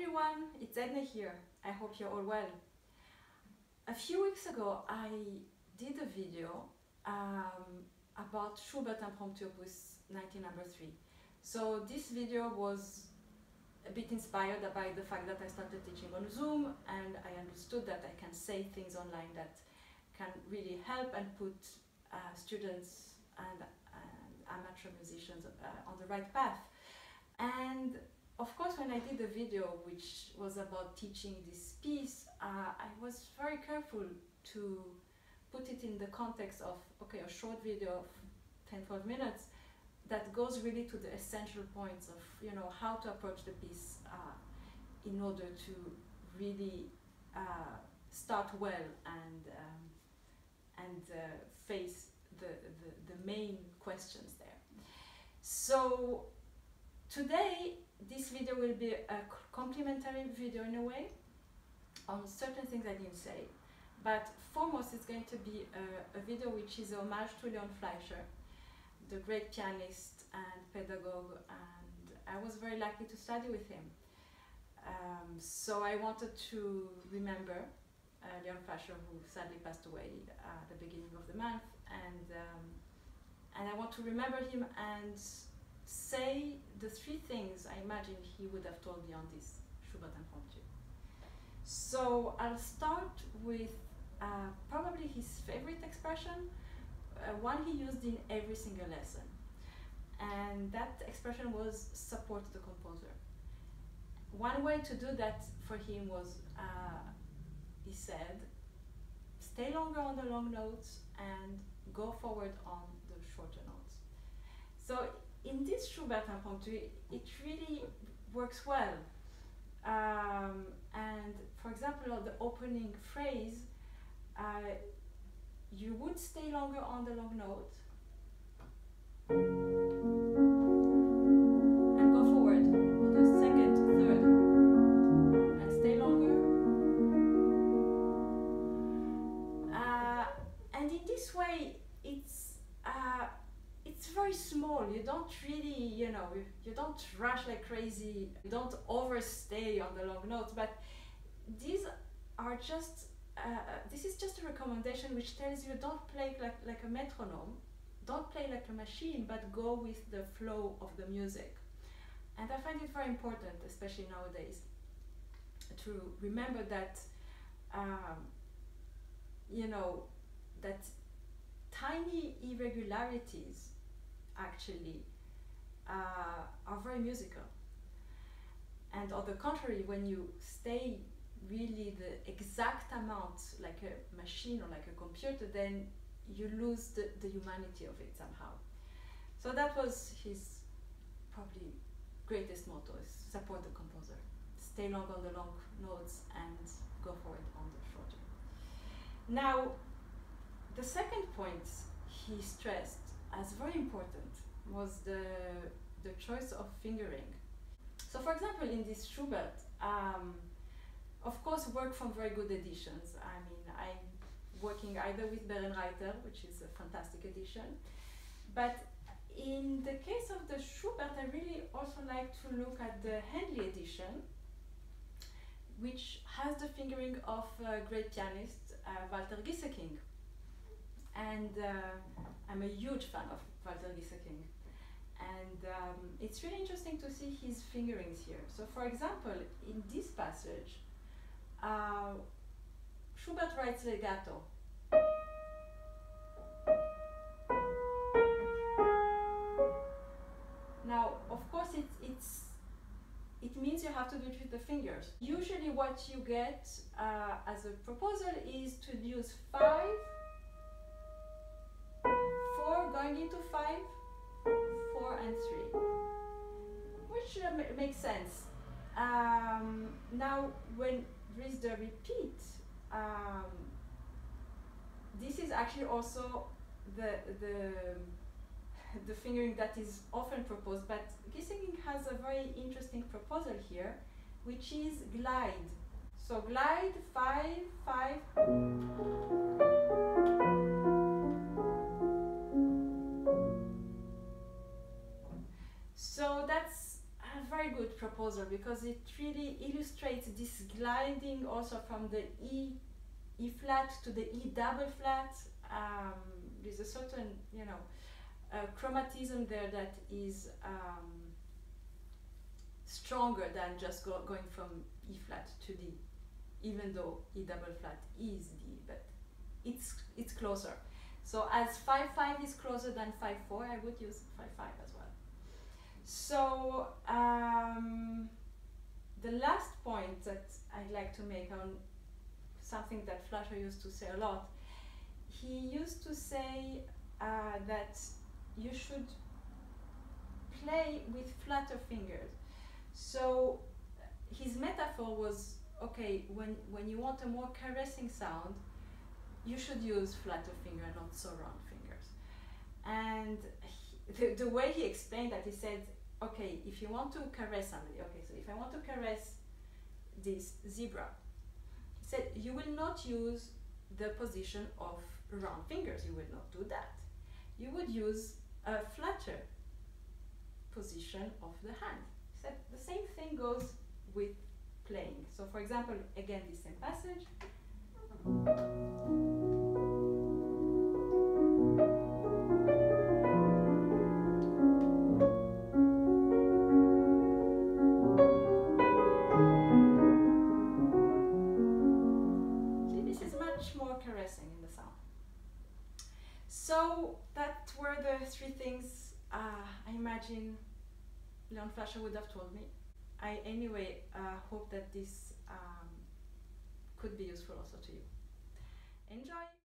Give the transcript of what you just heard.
everyone, it's Edna here. I hope you're all well. A few weeks ago I did a video um, about Schubert Impromptu Opus 19 number 3. So this video was a bit inspired by the fact that I started teaching on Zoom and I understood that I can say things online that can really help and put uh, students and, and, amateur musicians uh, on the right path. And of course, when I did the video, which was about teaching this piece, uh, I was very careful to put it in the context of, okay, a short video of 10, 12 minutes that goes really to the essential points of, you know, how to approach the piece uh, in order to really uh, start well and, um, and uh, face the, the, the main questions there. So today this video will be a complementary video in a way on certain things I didn't say. But foremost, it's going to be a, a video which is a homage to Leon Fleisher, the great pianist and pedagogue, and I was very lucky to study with him. Um, so I wanted to remember uh, Leon Fleisher, who sadly passed away at the beginning of the month, and um, and I want to remember him and say the three things I imagine he would have told me on this Schubert Impromptu. So I'll start with uh, probably his favorite expression, uh, one he used in every single lesson. And that expression was support the composer. One way to do that for him was, uh, he said, stay longer on the long notes and go forward on the shorter notes. So in this Schubert impromptu, it really works well. Um, and for example, the opening phrase, uh, you would stay longer on the long note very small. You don't really, you know, you, you don't rush like crazy. You don't overstay on the long notes. But these are just, uh, this is just a recommendation which tells you don't play like, like a metronome. Don't play like a machine, but go with the flow of the music. And I find it very important, especially nowadays, to remember that, um, you know, that tiny irregularities actually uh, are very musical. And on the contrary, when you stay really the exact amount like a machine or like a computer, then you lose the, the humanity of it somehow. So that was his probably greatest motto is support the composer. Stay long on the long notes and go for it on the shorter. Now, the second point he stressed as very important was the, the choice of fingering. So for example, in this Schubert, um, of course work from very good editions. I mean, I'm working either with Bärenreiter, which is a fantastic edition, but in the case of the Schubert, I really also like to look at the Henle edition, which has the fingering of a great pianist, uh, Walter Gieseking. And uh, I'm a huge fan of Walter Gieseking. And um, it's really interesting to see his fingerings here. So for example, in this passage, uh, Schubert writes legato. Now, of course, it's, it's, it means you have to do it with the fingers. Usually what you get uh, as a proposal is to use five, into five, four and three, which uh, makes sense. Um, now, when there is the repeat, um, this is actually also the the the fingering that is often proposed, but Gieseking has a very interesting proposal here, which is glide. So glide five five. So that's a very good proposal because it really illustrates this gliding also from the E, E flat to the E double flat. Um, there's a certain, you know, uh, chromatism there that is um, stronger than just go, going from E flat to D, even though E double flat is D, but it's it's closer. So as 5-5 is closer than 5-4, I would use 5-5 as well. So um, the last point that I'd like to make on something that Fleisher used to say a lot, he used to say uh, that you should play with flatter fingers. So his metaphor was okay when when you want a more caressing sound, you should use flatter finger, not so round fingers. And the, the way he explained that, he said, okay, if you want to caress somebody, okay, so if I want to caress this zebra, he said, you will not use the position of round fingers, you will not do that. You would use a flatter position of the hand. He said, the same thing goes with playing. So for example, again, the same passage. Three things uh, I imagine Leon Fleisher would have told me. I anyway uh, hope that this um, could be useful also to you. Enjoy!